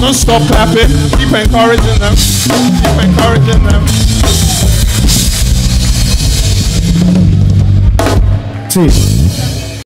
Don't stop clapping. Keep encouraging them. Keep encouraging them. See.